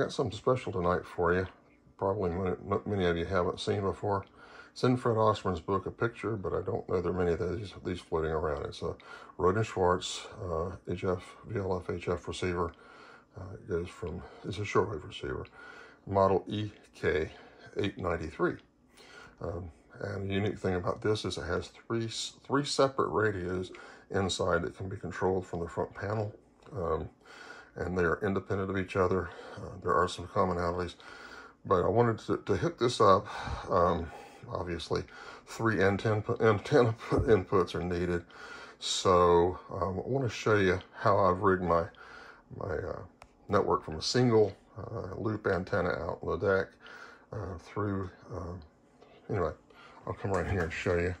got something special tonight for you. Probably many of you haven't seen before. It's in Fred Osborne's book, A Picture, but I don't know there are many of these, these floating around. It's a Rohde & Schwarz uh, HF, VLF HF receiver. Uh, it goes from, it's a shortwave receiver, model EK893. Um, and the unique thing about this is it has three, three separate radios inside that can be controlled from the front panel. Um, and they are independent of each other. Uh, there are some commonalities, but I wanted to, to hit this up. Um, obviously, three antenna, inputs are needed. So um, I want to show you how I've rigged my, my uh, network from a single uh, loop antenna out on the deck uh, through, um, anyway, I'll come right here and show you.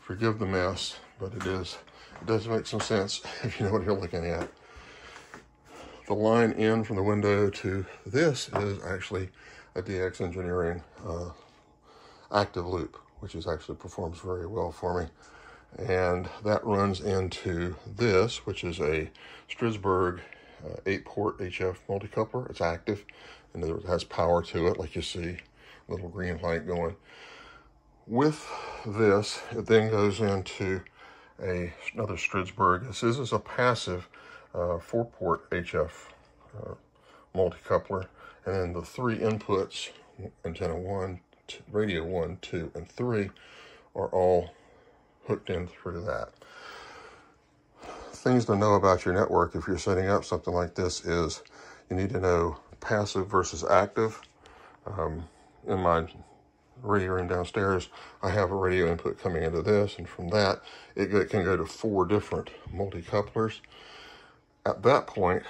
Forgive the mess, but it is, it does make some sense if you know what you're looking at the line in from the window to this is actually a DX Engineering uh, active loop, which is actually performs very well for me. And that runs into this, which is a Stridsberg uh, 8-port HF multicoupler. It's active, and it has power to it, like you see, little green light going. With this, it then goes into a, another Stridsberg. This is a passive uh, four-port HF uh, multicoupler, and then the three inputs, antenna one, radio one, two, and three, are all hooked in through that. Things to know about your network if you're setting up something like this is you need to know passive versus active. Um, in my radio room downstairs, I have a radio input coming into this, and from that, it can go to four different multi-couplers. At that point,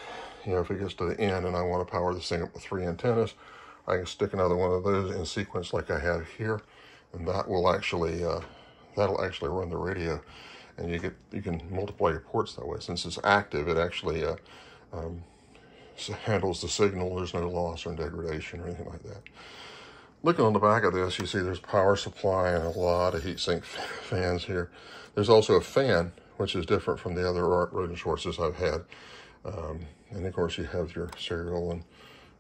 you know, if it gets to the end and I want to power this thing up with three antennas, I can stick another one of those in sequence like I have here, and that will actually, uh, that'll actually run the radio, and you get you can multiply your ports that way. Since it's active, it actually uh, um, handles the signal. There's no loss or degradation or anything like that. Looking on the back of this, you see there's power supply and a lot of heatsink fans here. There's also a fan, which is different from the other Rohde sources I've had. Um, and of course you have your serial and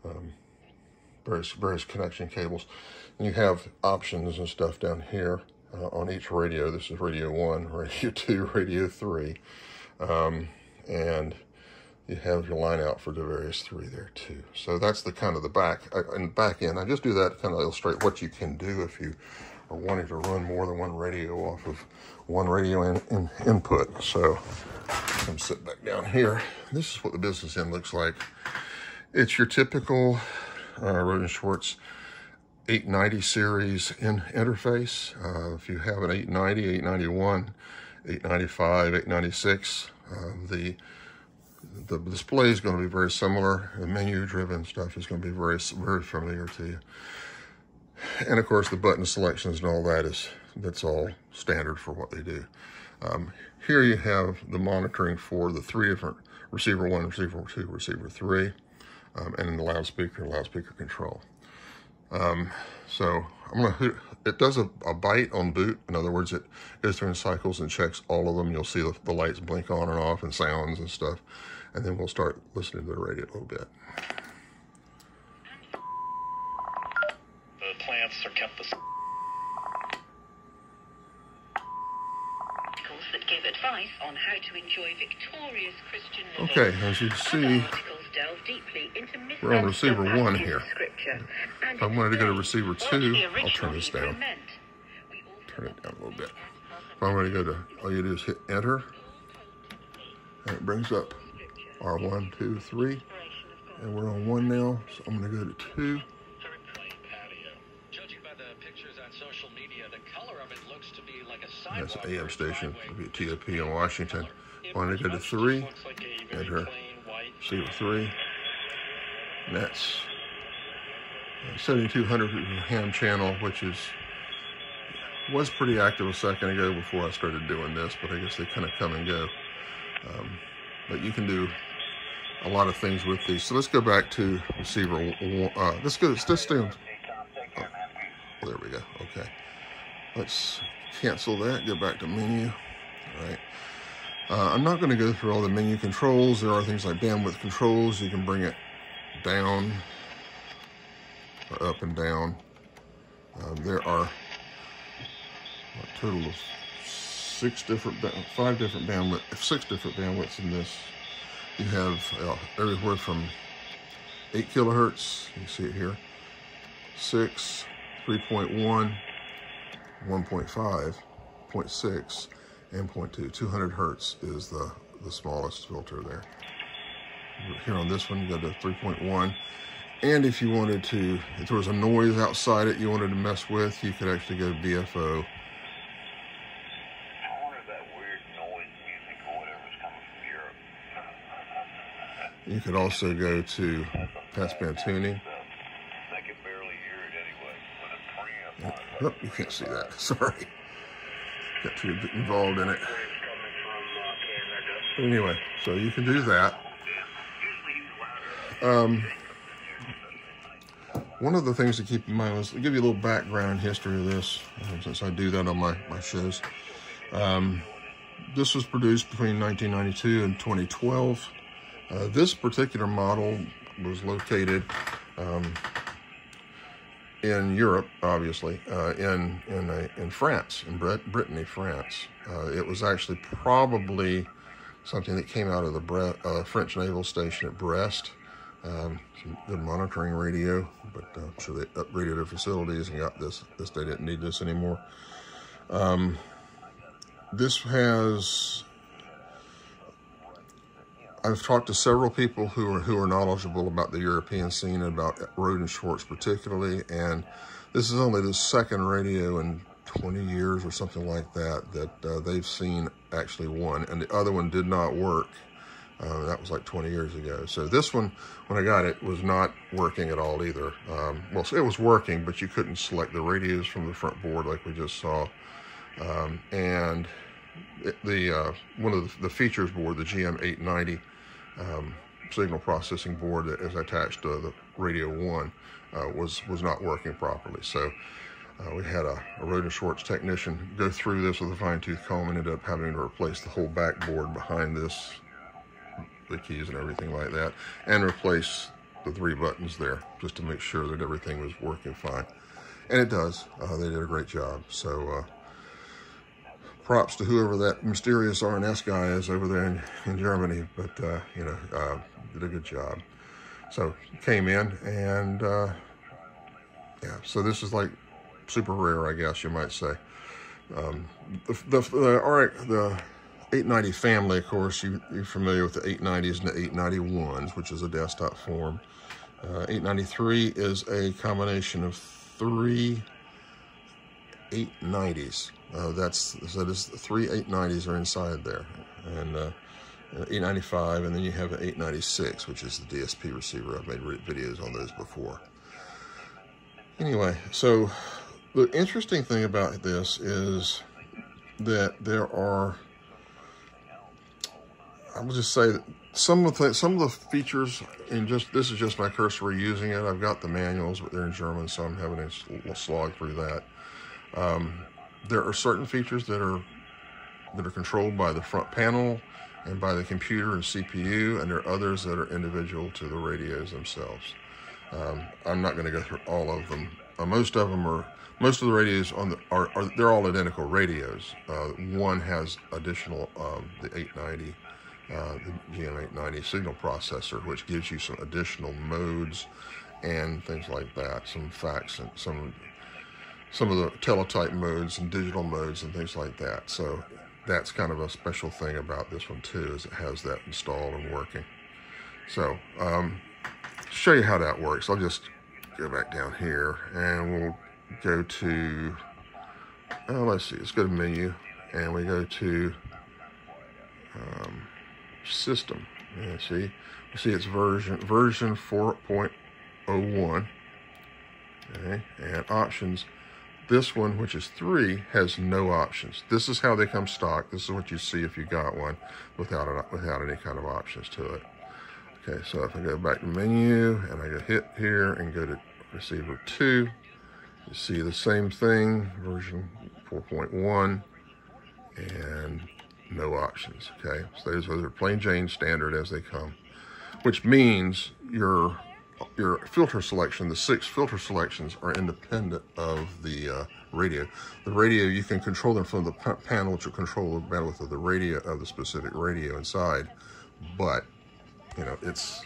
um, various, various connection cables. And you have options and stuff down here uh, on each radio. This is radio one, radio two, radio three. Um, and you have your line out for the various three there too. So that's the kind of the back and back end. I just do that to kind of illustrate what you can do if you are wanting to run more than one radio off of one radio in, in input. So I'm sit back down here. This is what the business end looks like. It's your typical uh, Rohde & Schwarz 890 series in interface. Uh, if you have an 890, 891, 895, 896, uh, the the display is going to be very similar. The menu-driven stuff is going to be very very familiar to you. And of course, the button selections and all that is that's all standard for what they do. Um, here you have the monitoring for the three different receiver one, receiver two, receiver three, um, and then the loudspeaker, loudspeaker control. Um, so I'm gonna it does a, a, bite on boot. In other words, it goes through in cycles and checks all of them. You'll see the, the lights blink on and off and sounds and stuff. And then we'll start listening to the radio a little bit. The plants are kept the give advice on how to enjoy victorious Christian. Okay, as you see, we're on receiver one here. If I wanted to go to receiver two, I'll turn this down. Turn it down a little bit. If I want to go to, all you do is hit enter, and it brings up R1, 2, 3, and we're on one now, so I'm going to go to two. That's an AM station. It'll be a TOP in Washington. Want to go to three, enter receiver three. And that's 7200 ham channel, which is was pretty active a second ago before I started doing this, but I guess they kind of come and go. Um, but you can do a lot of things with these. So let's go back to receiver. Uh, let's go. Let's stay on. There we go. Okay. Let's cancel that, go back to menu, all right? Uh, I'm not gonna go through all the menu controls. There are things like bandwidth controls. You can bring it down or up and down. Um, there are a total of six different, five different bandwidth, six different bandwidths in this. You have uh, everywhere from 8 kilohertz, you see it here, 6, 3.1, 1.5, 0.6, and 0.2. 200 hertz is the, the smallest filter there. Here on this one, you got a 3.1. And if you wanted to, if there was a noise outside it you wanted to mess with, you could actually go to BFO. You could also go to passband tuning. Oh, you can't see that. Sorry. Got too involved in it. Anyway, so you can do that. Um, one of the things to keep in mind is to give you a little background history of this, since I do that on my, my shows. Um, this was produced between 1992 and 2012. Uh, this particular model was located um, in Europe, obviously, uh, in in a, in France, in Brit Brittany, France. Uh, it was actually probably something that came out of the Bre uh, French naval station at Brest. Um, good monitoring radio, but uh, I'm sure they upgraded their facilities and got this. This they didn't need this anymore. Um, this has I've talked to several people who are who are knowledgeable about the European scene about Rohde & Schwarz particularly, and this is only the second radio in 20 years or something like that that uh, they've seen actually one, and the other one did not work. Uh, that was like 20 years ago. So this one, when I got it, was not working at all either. Um, well, it was working, but you couldn't select the radios from the front board like we just saw. Um, and the uh, one of the, the features board, the GM890, um, signal processing board that is attached to the Radio 1 uh, was, was not working properly. So uh, we had a, a Rohde & Schwarz technician go through this with a fine tooth comb and ended up having to replace the whole backboard behind this, the keys and everything like that, and replace the three buttons there just to make sure that everything was working fine. And it does. Uh, they did a great job. So uh, props to whoever that mysterious R&S guy is over there in, in Germany, but, uh, you know, uh, did a good job. So came in and, uh, yeah, so this is like super rare, I guess you might say. Um, the, the, the, the 890 family, of course, you, you're familiar with the 890s and the 891s, which is a desktop form. Uh, 893 is a combination of three 890s. Uh, that's so this three 890s are inside there, and uh, 895, and then you have an 896, which is the DSP receiver. I've made videos on those before. Anyway, so the interesting thing about this is that there are, I will just say that some of the some of the features and just this is just my cursory using it. I've got the manuals, but they're in German, so I'm having to slog through that. Um, there are certain features that are that are controlled by the front panel and by the computer and CPU, and there are others that are individual to the radios themselves. Um, I'm not going to go through all of them. Uh, most of them are, most of the radios on the are, are they're all identical radios. Uh, one has additional um, the 890, uh, the GM890 signal processor, which gives you some additional modes and things like that, some facts and some some of the teletype modes and digital modes and things like that. So that's kind of a special thing about this one too, is it has that installed and working. So um, show you how that works. I'll just go back down here and we'll go to, oh, let's see, let's go to menu and we go to um, system. And see, you see it's version version 4.01. Okay, and options this one, which is three, has no options. This is how they come stock. This is what you see if you got one without, a, without any kind of options to it. Okay, so if I go back to menu and I go hit here and go to receiver two, you see the same thing, version 4.1, and no options, okay? So those are plain Jane standard as they come, which means your your filter selection, the six filter selections are independent of the uh, radio. The radio, you can control them from the panel, which will control the bandwidth of the radio, of the specific radio inside. But, you know, it's,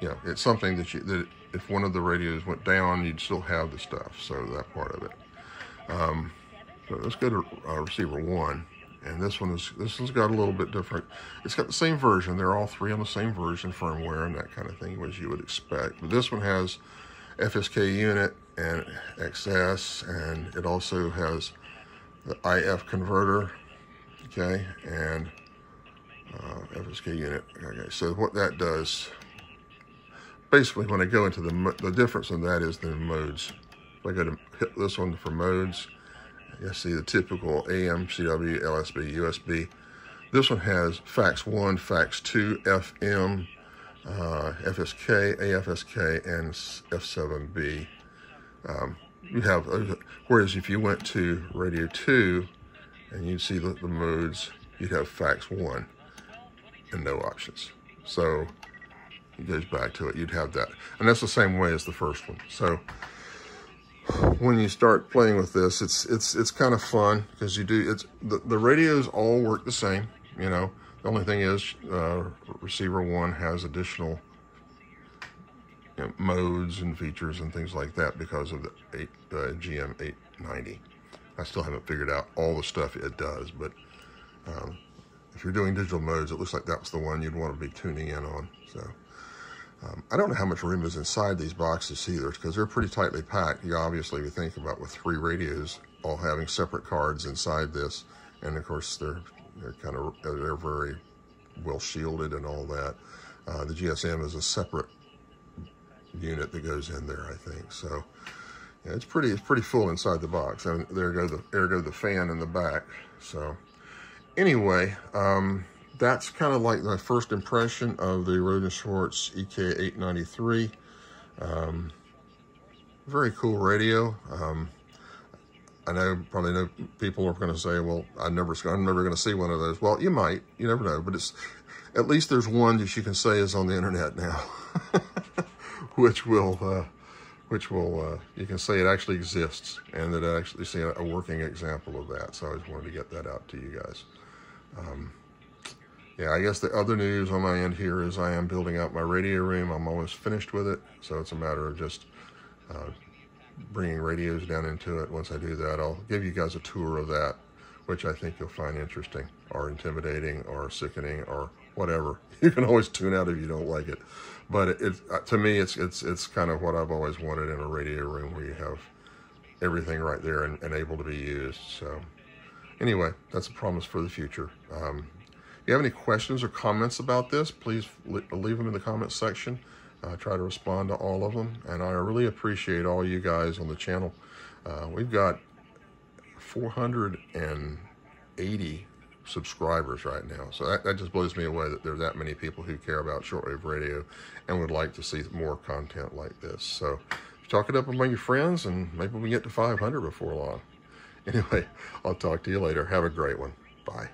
you know, it's something that you, that if one of the radios went down, you'd still have the stuff. So that part of it. Um, so let's go to uh, receiver one. And this one is, this one's got a little bit different. It's got the same version. They're all three on the same version, firmware and that kind of thing, as you would expect. But this one has FSK unit and XS, and it also has the IF converter, okay, and uh, FSK unit. Okay, so what that does, basically when I go into the, the difference in that is the modes. If I go to hit this one for modes, you see the typical AM, CW, LSB, USB. This one has FAX 1, FAX 2, FM, uh, FSK, AFSK, and F7B. Um, you have, uh, whereas if you went to Radio 2 and you'd see the, the modes, you'd have FAX 1 and no options. So it goes back to it, you'd have that. And that's the same way as the first one. So when you start playing with this, it's it's it's kind of fun because you do it's the, the radios all work the same. You know, the only thing is uh, receiver one has additional you know, modes and features and things like that because of the eight, uh, GM 890. I still haven't figured out all the stuff it does, but um, if you're doing digital modes, it looks like that was the one you'd want to be tuning in on. So. Um, I don't know how much room is inside these boxes either because they're pretty tightly packed. You obviously you think about with three radios all having separate cards inside this. And of course they're, they're kind of, they're very well shielded and all that. Uh, the GSM is a separate unit that goes in there, I think. So yeah, it's pretty, it's pretty full inside the box. And there go the, there go the fan in the back. So anyway, um, that's kind of like my first impression of the Rohde Schwarz EK893. Um, very cool radio. Um, I know probably know people are going to say, well, I never, I'm never going to see one of those. Well, you might, you never know, but it's, at least there's one that you can say is on the internet now, which will, uh, which will, uh, you can say it actually exists and that I actually see a, a, working example of that. So I just wanted to get that out to you guys. Um, yeah, I guess the other news on my end here is I am building out my radio room. I'm almost finished with it, so it's a matter of just uh, bringing radios down into it. Once I do that, I'll give you guys a tour of that, which I think you'll find interesting or intimidating or sickening or whatever. You can always tune out if you don't like it. But it, it, uh, to me, it's it's it's kind of what I've always wanted in a radio room where you have everything right there and, and able to be used. So anyway, that's a promise for the future. Um, if you have any questions or comments about this, please leave them in the comments section. I try to respond to all of them, and I really appreciate all you guys on the channel. Uh, we've got 480 subscribers right now, so that, that just blows me away that there are that many people who care about shortwave radio and would like to see more content like this. So talk it up among your friends, and maybe we get to 500 before long. Anyway, I'll talk to you later. Have a great one. Bye.